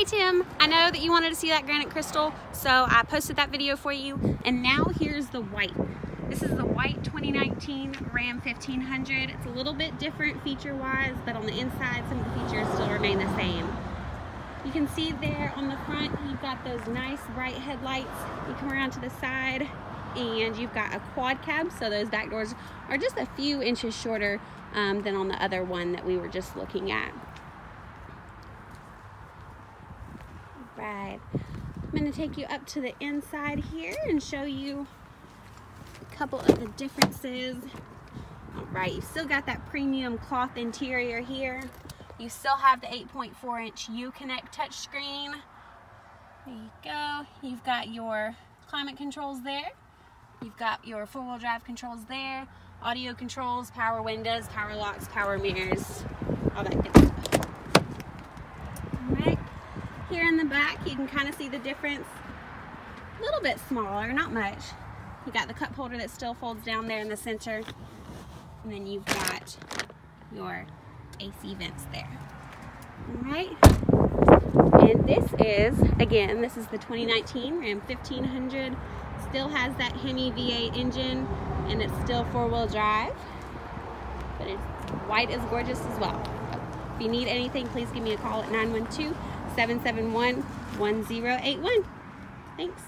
Hey Tim, I know that you wanted to see that granite crystal, so I posted that video for you. And now here's the white. This is the white 2019 Ram 1500. It's a little bit different feature-wise, but on the inside, some of the features still remain the same. You can see there on the front, you've got those nice bright headlights. You come around to the side, and you've got a quad cab, so those back doors are just a few inches shorter um, than on the other one that we were just looking at. Right. I'm going to take you up to the inside here and show you a couple of the differences. All right, you still got that premium cloth interior here. You still have the 8.4 inch Uconnect touchscreen. There you go. You've got your climate controls there. You've got your four-wheel drive controls there, audio controls, power windows, power locks, power mirrors, all that good stuff. All right, here in the back, you can kind of see the difference. A little bit smaller, not much. You got the cup holder that still folds down there in the center. And then you've got your AC vents there. All right. And this is, again, this is the 2019 Ram 1500 still has that Hemi V8 engine and it's still four-wheel drive. But it's white is gorgeous as well. If you need anything, please give me a call at 912-771-1081. Thanks.